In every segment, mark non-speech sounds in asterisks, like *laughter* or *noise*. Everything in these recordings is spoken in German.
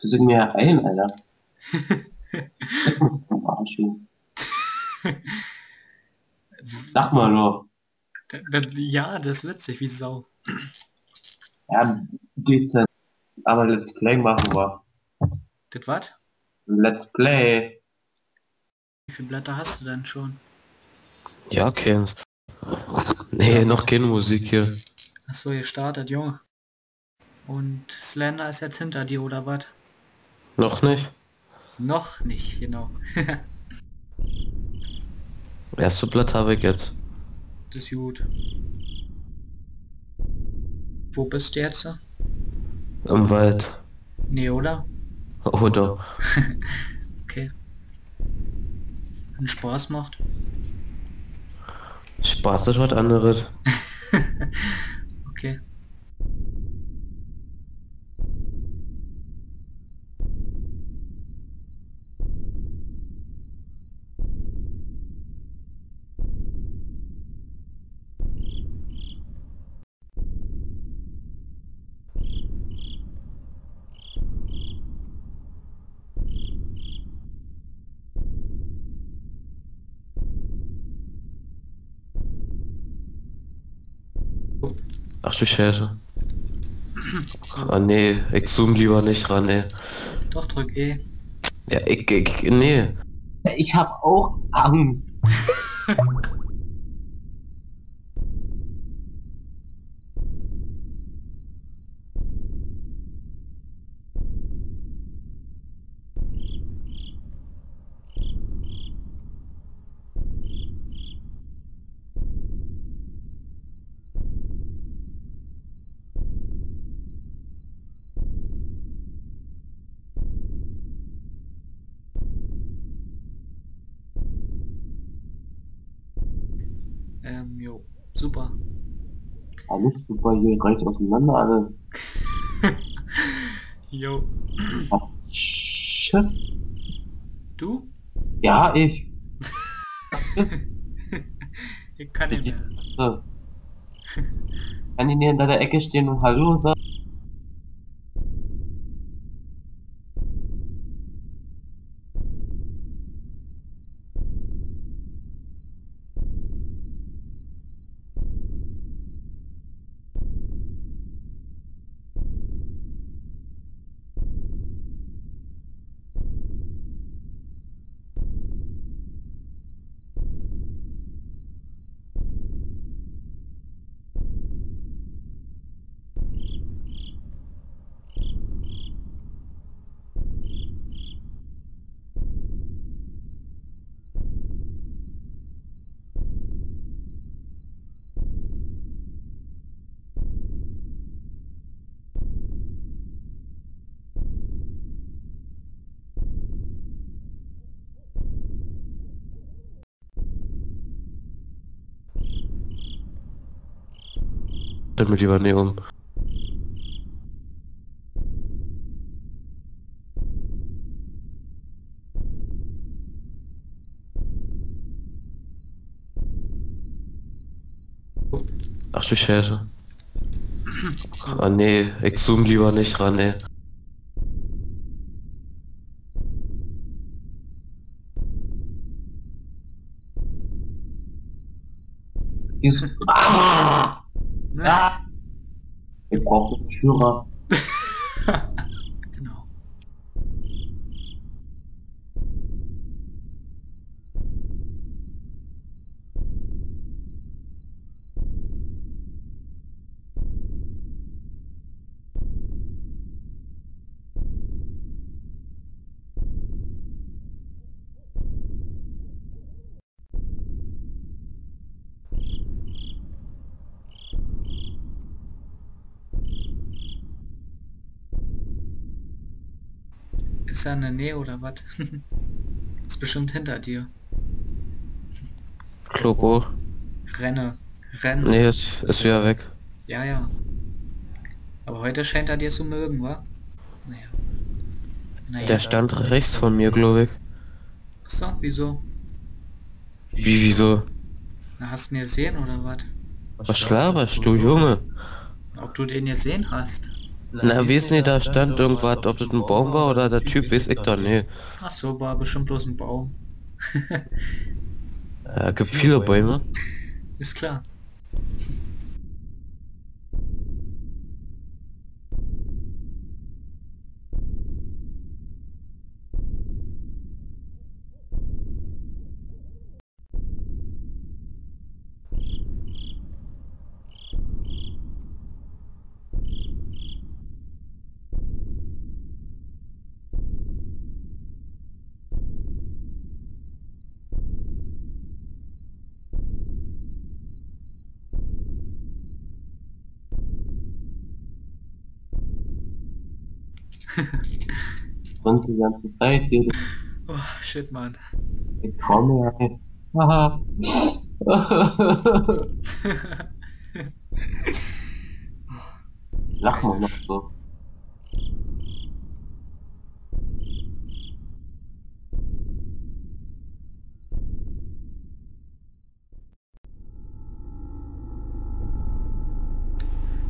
Wir sind mir ein, Alter. *laughs* Sag mal nur. Ja, das ist witzig, wie Sau. Ja, dezent. Aber Let's Play machen wir. Das was? Let's Play. Wie viele Blätter hast du denn schon? Ja, kennst. Nee, noch keine Musik hier. Achso, ihr startet, Junge. Und Slender ist jetzt hinter dir, oder was? Noch nicht? Noch nicht, genau. *laughs* Erste Blatt habe ich jetzt. Das ist gut. Wo bist du jetzt? Im Wald. Nee, oder? Oder? *laughs* Okay. Wenn Spaß macht. Spaß ist was anderes. *laughs* okay. Ach du Scheiße. Ah nee, ich zoom lieber nicht ran, ey. Doch, drück E. Ja, ich, ich, nee. Ich hab auch Angst. *laughs* Ähm, jo. Super. Alles super hier, reißt auseinander alle. *laughs* Jo. Ach, Tschüss. Du? Ja, ich. *laughs* Ich kann nicht mehr. So. Kann ich hier hinter der Ecke stehen und Hallo sagen? Damit lieber nee um. Ach du Scheiße. Ah nee, ich zoom lieber nicht ran, ey. Ah! Ah! Wir brauchen einen Ist er in der Nähe oder was? *laughs* ist bestimmt hinter dir. Kloro. Renne. Renne. Nee, ist, ist wieder weg. Ja, ja. Aber heute scheint er dir zu mögen, wa? Naja. Naja. Der stand rechts von mir, glaube ich. Ach so, wieso? Wie, wieso? Na, hast du ihn gesehen oder was? Was laberst du, Junge? Ob du den gesehen hast? Na, wie ist nicht, da stand irgendwas, ob das ein Baum war oder der Typ, weiß ich doch nicht. Ach so, war bestimmt bloß ein Baum. Ja, gibt viele Bäume. *laughs* Ist klar. Und die ganze Zeit hier, Oh, shit, Mann. ich trau mir ein. Haha. *laughs* Lach mal noch so.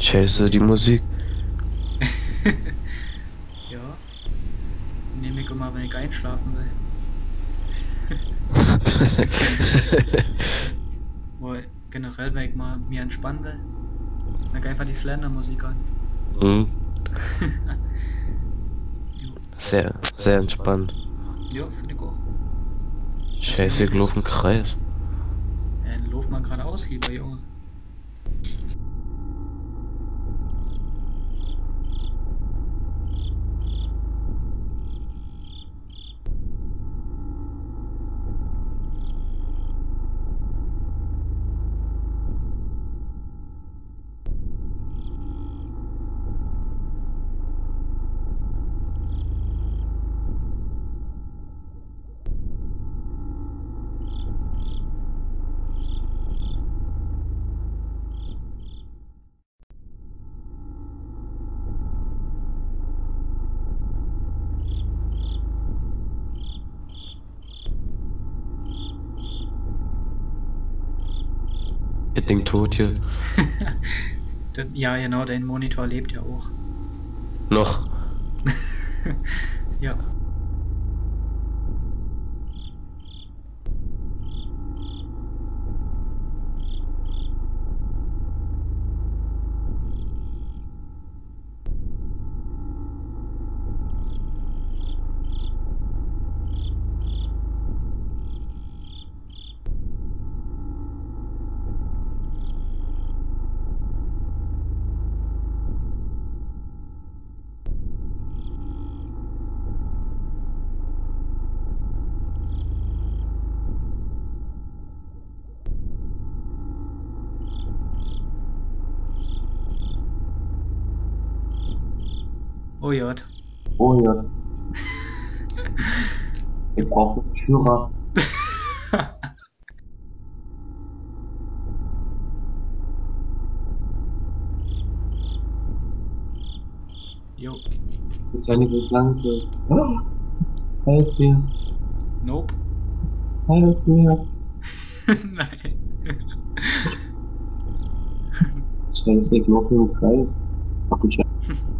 Scheiße, die Musik. ja. Immer, wenn ich einschlafen will. *laughs* Wohl, generell, wenn ich mal mir entspannen will. Dann einfach die Slender-Musik an. hm, *laughs* Jo, sehr, sehr entspannt. ja finde ich auch. Scheiße, ich lauf im Kreis. Ja, lauf mal geradeaus, lieber Junge. Ich denk tot hier. *laughs* Das- ja, genau, dein Monitor lebt ja auch. Noch. *laughs* Ja. Oh ja. Oh ja. Wir brauchen Führer. *laughs* Jo. Ist eine Gedanke. Helf mir. Nope. Helf mir. *laughs* Nein. Scheiße, ich laufe im Kreis. Ach du *laughs*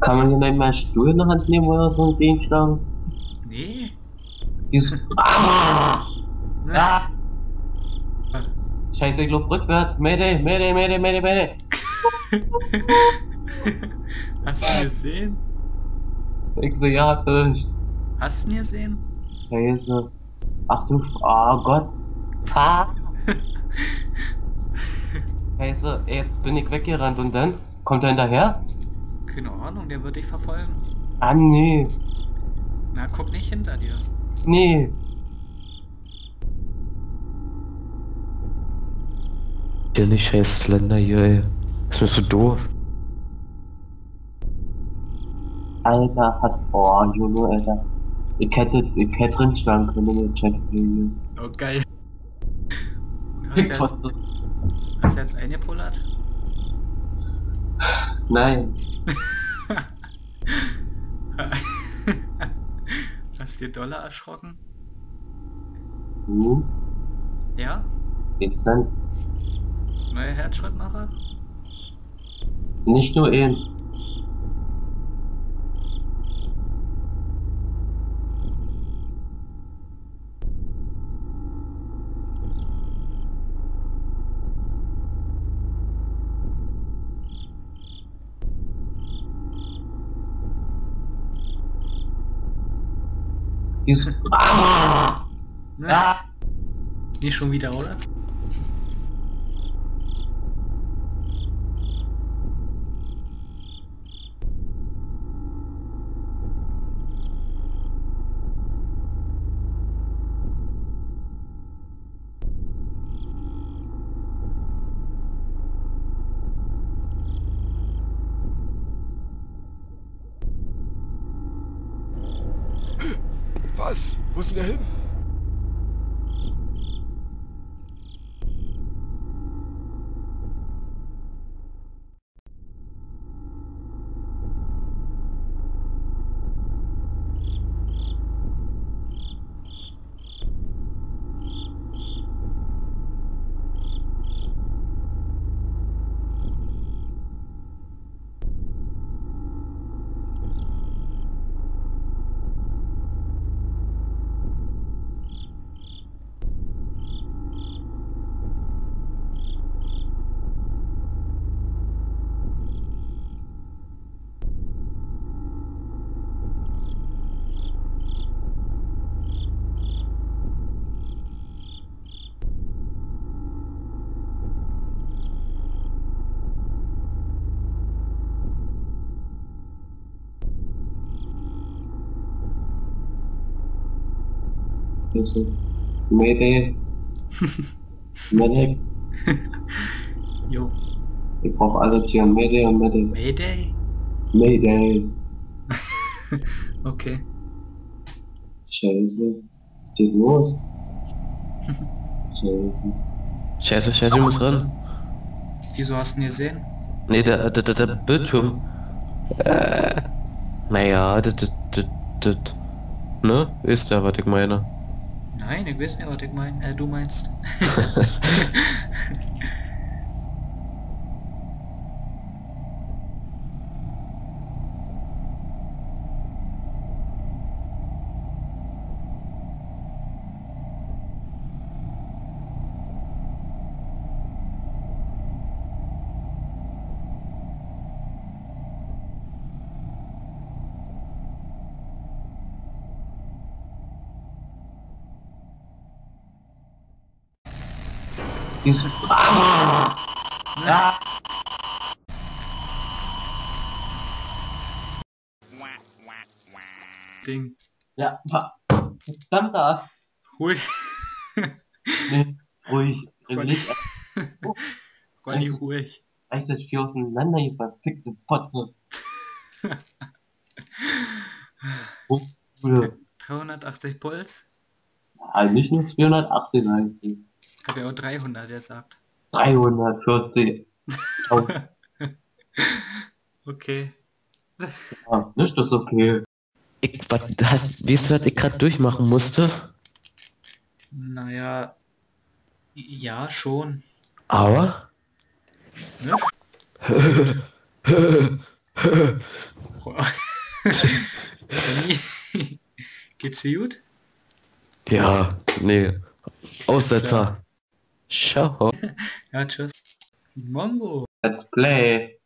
Kann man hier nicht mal einen Stuhl in der Hand nehmen oder so und den schlagen? Nee. Dieses. Ah! Ah! Scheiße, ich lauf rückwärts. Mayday, Mayday, Mayday, Mayday, Mayday. Hast du gesehen? Ich so, ja, vielleicht. Hast du ihn gesehen? Scheiße. Ach du, oh Gott. Fahr! *laughs* Scheiße, jetzt bin ich weggerannt und dann? Kommt er hinterher? Keine Ahnung, der wird dich verfolgen. Ah, nee. Na, guck nicht hinter dir. Nee. Hier nicht scheiß Slender hier, ey. Ist mir so doof. Alter, hast. Oh, Junge, Alter. Ich hätte, ich hätte drin schlagen können mit Chestplay. Oh, geil. Hast du jetzt, hast du jetzt eingepullert? Nein. *laughs* Hast du dir Dollar erschrocken? Hm? Ja? Geht's denn? Neuer Herzschrittmacher? Nicht nur ihn. Ist. Ah! Ne? Ah! Nicht schon wieder, oder? Was? Wo ist denn der hin? Hilfe. Mayday. Medic. Jo. Ich brauche alle Tiere. Mayday und Medic. Mayday? Mayday. *laughs* Okay. Scheiße. Was geht los? Scheiße. Scheiße, scheiße, ich muss ran. Wieso hast du ihn gesehen? Nee, der, der, der, der Bildschirm. Äh, naja, das, das, das, das. Ne? Ist ja, was ich meine. Nein, ich weiß nicht, was ich mein, äh, du meinst. *laughs* *laughs* Ist. Ah! Ah! Ding. Ja, wa- verdammte Axt. Ruhig. Nee, ruhig. *laughs* Nicht Conny, Das- ruhig. reißt das Vieh auseinander, ihr verfickte Potze. Oh, Bruder. 380 Puls? Also nicht nur 280 eigentlich. Ich hab ja auch 300 gesagt. 340. Oh, Okay. ja, nicht das okay. Ich, was, hast, weißt du, was ich gerade durchmachen musste? Naja. Ja, schon. Aber. Ne? Conny, geht's dir gut? ja, nee. Aussetzer. Ciao. Ja, tschüss. Mongo. Let's play.